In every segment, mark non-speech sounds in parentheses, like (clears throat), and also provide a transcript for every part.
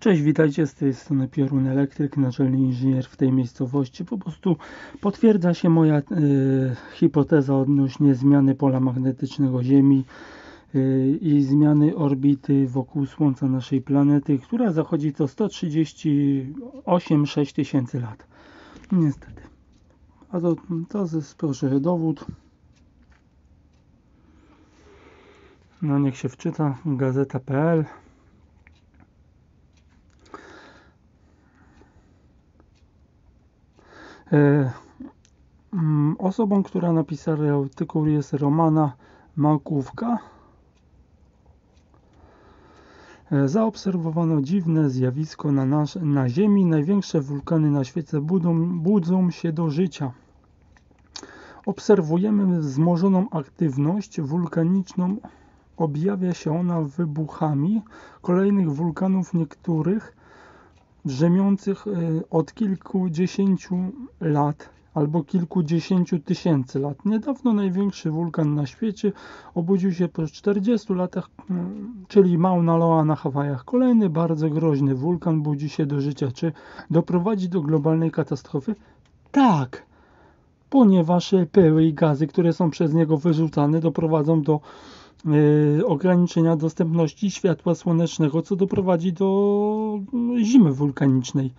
Cześć, witajcie z tej strony Piorun Elektryk, naczelny inżynier w tej miejscowości. Po prostu potwierdza się moja e, hipoteza odnośnie zmiany pola magnetycznego Ziemi e, i zmiany orbity wokół Słońca naszej planety, która zachodzi co 138-6 tysięcy lat. Niestety. A to, to jest proszę dowód. No niech się wczyta gazeta.pl osobą, która napisała artykuł jest Romana Makówka. E, zaobserwowano dziwne zjawisko na, nasz, na Ziemi. Największe wulkany na świecie budzą, budzą się do życia. Obserwujemy wzmożoną aktywność wulkaniczną. Objawia się ona wybuchami kolejnych wulkanów niektórych drzemiących e, od kilkudziesięciu lat albo kilkudziesięciu tysięcy lat. Niedawno największy wulkan na świecie obudził się po 40 latach, mm, czyli Mauna Loa na Hawajach. Kolejny bardzo groźny wulkan budzi się do życia. Czy doprowadzi do globalnej katastrofy? Tak, ponieważ pyły i gazy, które są przez niego wyrzucane, doprowadzą do Y, ograniczenia dostępności światła słonecznego, co doprowadzi do zimy wulkanicznej.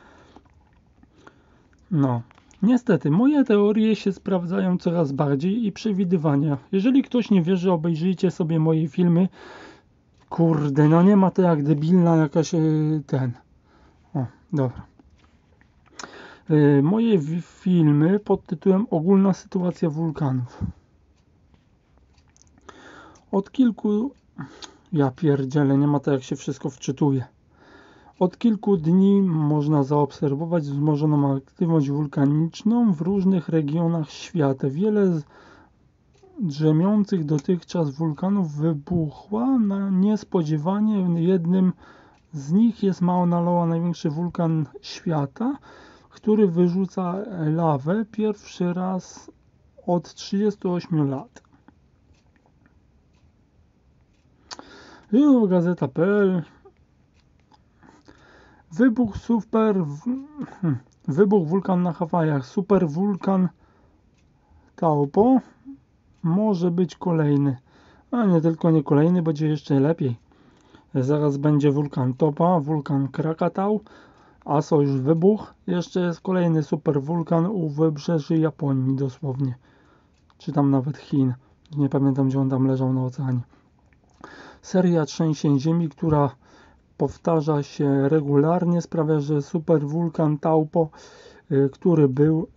No, niestety, moje teorie się sprawdzają coraz bardziej i przewidywania. Jeżeli ktoś nie wierzy, obejrzyjcie sobie moje filmy. Kurde, no nie ma to jak debilna jakaś y, ten. O, dobra. Y, moje filmy pod tytułem Ogólna sytuacja wulkanów. Od kilku... Ja pierdzielę, nie ma to jak się wszystko wczytuje. Od kilku dni można zaobserwować wzmożoną aktywność wulkaniczną w różnych regionach świata. Wiele drzemiących dotychczas wulkanów wybuchła na niespodziewanie. Jednym z nich jest Mauna Loa, największy wulkan świata, który wyrzuca lawę pierwszy raz od 38 lat. Gazeta.pl Wybuch super hmm, wybuch wulkan na Hawajach. Super wulkan Taupo może być kolejny. A nie tylko nie kolejny, będzie jeszcze lepiej. Zaraz będzie wulkan Topa, wulkan Krakatau, a co już wybuch. Jeszcze jest kolejny super wulkan u wybrzeży Japonii dosłownie. Czy tam nawet Chin. Nie pamiętam gdzie on tam leżał na oceanie. Seria trzęsień ziemi, która powtarza się regularnie, sprawia, że superwulkan Taupo, y, który był,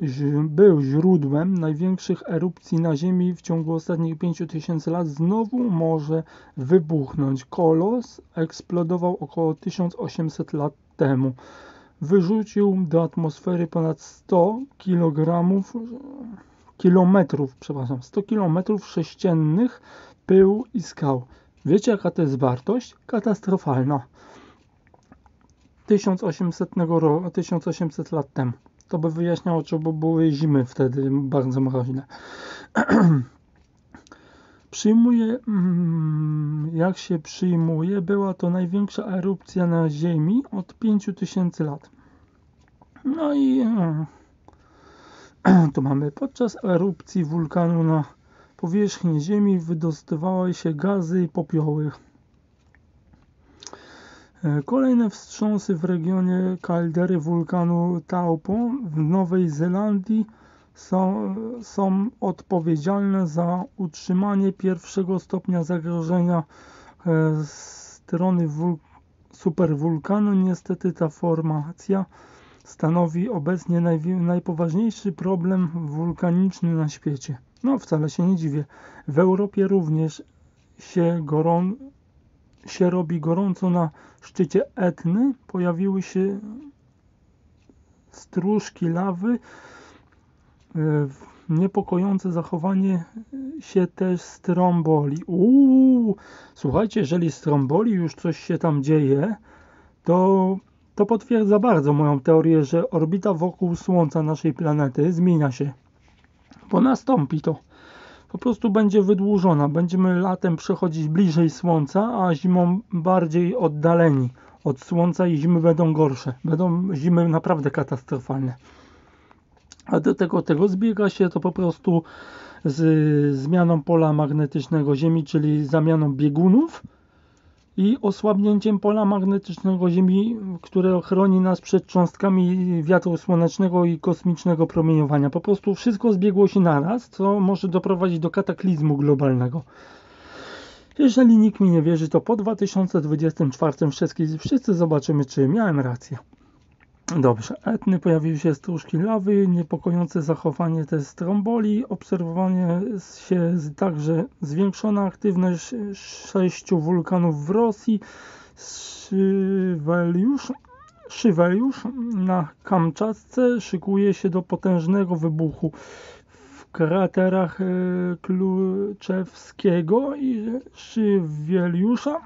był źródłem największych erupcji na Ziemi w ciągu ostatnich 5000 lat, znowu może wybuchnąć. Kolos eksplodował około 1800 lat temu. Wyrzucił do atmosfery ponad 100 kg kilometrów, przepraszam, 100 km sześciennych pyłu i skał. Wiecie jaka to jest wartość? Katastrofalna. 1800, ro 1800 lat temu. To by wyjaśniało, czemu były zimy wtedy bardzo mroźne. (clears throat) Przyjmuje, mm, jak się przyjmuje, była to największa erupcja na Ziemi od 5000 lat. No i mm, (clears throat) tu mamy podczas erupcji wulkanu na powierzchni Ziemi wydostawały się gazy i popioły. E, kolejne wstrząsy w regionie kaldery wulkanu Taupo w Nowej Zelandii są, są odpowiedzialne za utrzymanie pierwszego stopnia zagrożenia e, strony superwulkanu. Niestety ta formacja stanowi obecnie najpoważniejszy problem wulkaniczny na świecie. No wcale się nie dziwię. W Europie również się, gorą, się robi gorąco na szczycie Etny. Pojawiły się stróżki lawy. E, niepokojące zachowanie się też stromboli. Uuu, słuchajcie, jeżeli stromboli już coś się tam dzieje, to, to potwierdza bardzo moją teorię, że orbita wokół Słońca naszej planety zmienia się bo nastąpi to. Po prostu będzie wydłużona. Będziemy latem przechodzić bliżej Słońca, a zimą bardziej oddaleni od słońca i zimy będą gorsze. Będą zimy naprawdę katastrofalne. A do tego, tego zbiega się to po prostu z zmianą pola magnetycznego Ziemi, czyli zamianą biegunów i osłabnięciem pola magnetycznego Ziemi, które chroni nas przed cząstkami wiatru słonecznego i kosmicznego promieniowania. Po prostu wszystko zbiegło się naraz, co może doprowadzić do kataklizmu globalnego. Jeżeli nikt mi nie wierzy, to po 2024 wszyscy, wszyscy zobaczymy, czy miałem rację. Dobrze, etny pojawiły się stróżki lawy, niepokojące zachowanie test tromboli, obserwowanie się także zwiększona aktywność sześciu wulkanów w Rosji, Szyweliusz, Szyweliusz na Kamczatce szykuje się do potężnego wybuchu w kraterach e, Kluczewskiego i Szywieliusza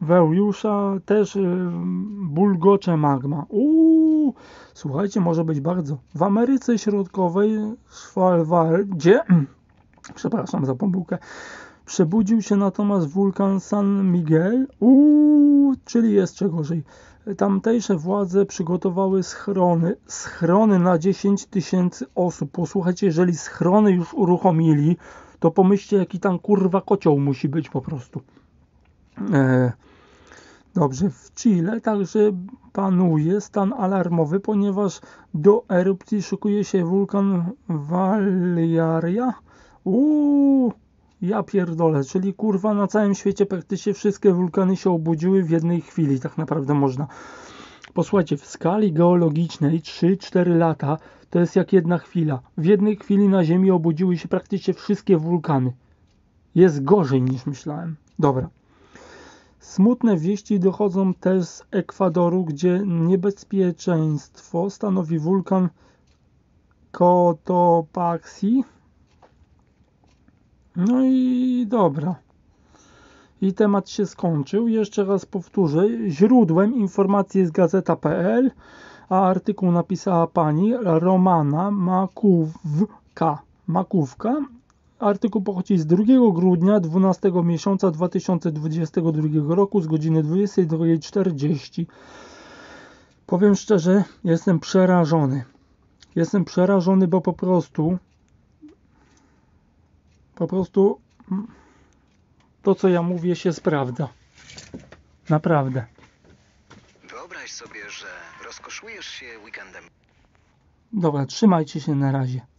Wełjusza też y, bulgocze magma. Uuu, słuchajcie, może być bardzo. W Ameryce Środkowej, w Szwalwaldzie, (clears throat) przepraszam za pomyłkę, przebudził się natomiast wulkan San Miguel, uuu, czyli jeszcze gorzej. Tamtejsze władze przygotowały schrony, schrony na 10 tysięcy osób. Posłuchajcie, jeżeli schrony już uruchomili, to pomyślcie, jaki tam kurwa kocioł musi być po prostu. E, Dobrze, w Chile także panuje stan alarmowy, ponieważ do erupcji szykuje się wulkan Valjaria. Uuu, ja pierdolę, czyli kurwa na całym świecie praktycznie wszystkie wulkany się obudziły w jednej chwili, tak naprawdę można. Posłuchajcie, w skali geologicznej 3-4 lata to jest jak jedna chwila. W jednej chwili na Ziemi obudziły się praktycznie wszystkie wulkany. Jest gorzej niż myślałem. Dobra. Smutne wieści dochodzą też z Ekwadoru, gdzie niebezpieczeństwo stanowi wulkan Cotopaxi. No i dobra. I temat się skończył. Jeszcze raz powtórzę. Źródłem informacji jest gazeta.pl, a artykuł napisała pani Romana Makówka. Makówka Artykuł pochodzi z 2 grudnia 12 miesiąca 2022 roku z godziny 22.40. Powiem szczerze, jestem przerażony. Jestem przerażony, bo po prostu po prostu to co ja mówię się sprawdza. Naprawdę. Wyobraź sobie, że rozkoszujesz się weekendem. Dobra, trzymajcie się na razie.